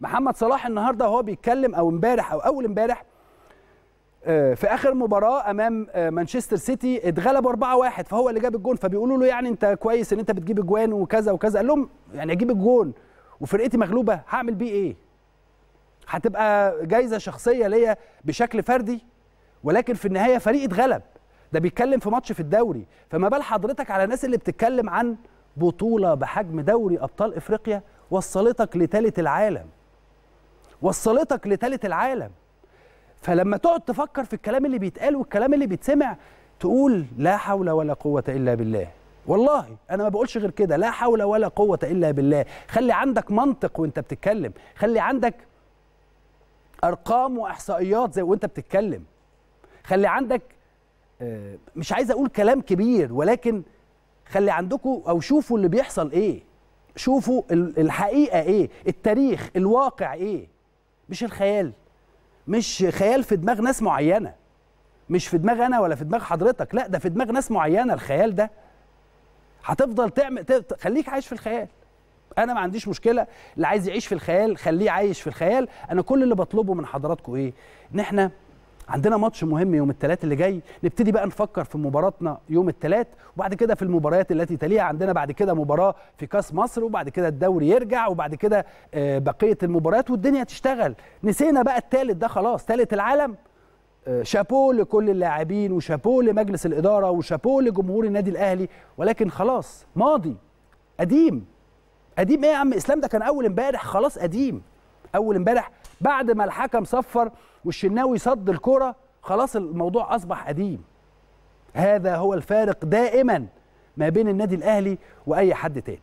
محمد صلاح النهارده وهو بيتكلم أو امبارح أو اول امبارح آه، في اخر مباراه امام آه، مانشستر سيتي اتغلبوا 4-1 فهو اللي جاب الجون فبيقولوا له يعني انت كويس ان انت بتجيب اجوان وكذا وكذا قال لهم يعني أجيب الجون وفرقتي مغلوبة هعمل بيه إيه؟ هتبقى جايزة شخصية ليا بشكل فردي ولكن في النهاية فريق اتغلب. ده بيتكلم في ماتش في الدوري. فما بال حضرتك على الناس اللي بتتكلم عن بطولة بحجم دوري أبطال إفريقيا وصلتك لثالث العالم. وصلتك لثالث العالم. فلما تقعد تفكر في الكلام اللي بيتقال والكلام اللي بيتسمع تقول لا حول ولا قوة إلا بالله. والله أنا ما بقولش غير كده لا حول ولا قوة إلا بالله. خلي عندك منطق وأنت بتتكلم. خلي عندك أرقام وإحصائيات زي وأنت بتتكلم. خلي عندك آه، مش عايز أقول كلام كبير ولكن خلي عندكم أو شوفوا اللي بيحصل إيه. شوفوا ال- الحقيقة إيه التاريخ الواقع إيه. مش الخيال. مش خيال في دماغ ناس معينة. مش في دماغ أنا ولا في دماغ حضرتك. لا ده في دماغ ناس معينة الخيال ده. هتفضل تعمل خليك عايش في الخيال. أنا ما عنديش مشكلة. اللي عايز يعيش في الخيال خليه عايش في الخيال. أنا كل اللي بطلبه من حضراتكم إيه؟ إن إحنا عندنا ماتش مهم يوم الثلاث اللي جاي. نبتدي بقى نفكر في مباراتنا يوم الثلاث وبعد كده في المباريات التي تليها. عندنا بعد كده مباراة في كأس مصر وبعد كده الدوري يرجع وبعد كده آه، بقية المباريات والدنيا تشتغل. نسينا بقى الثالث ده خلاص. ثالث العالم آه، شابوه لكل اللاعبين وشابوه لمجلس الإدارة وشابوه لجمهور النادي الأهلي. ولكن خلاص ماضي قديم قديم. إيه يا عم إسلام؟ ده كان أول امبارح. خلاص قديم. أول امبارح بعد ما الحكم صفر والشناوي صد الكرة خلاص الموضوع أصبح قديم. هذا هو الفارق دائما ما بين النادي الأهلي وأي حد تاني.